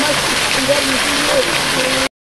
Mas se tivermos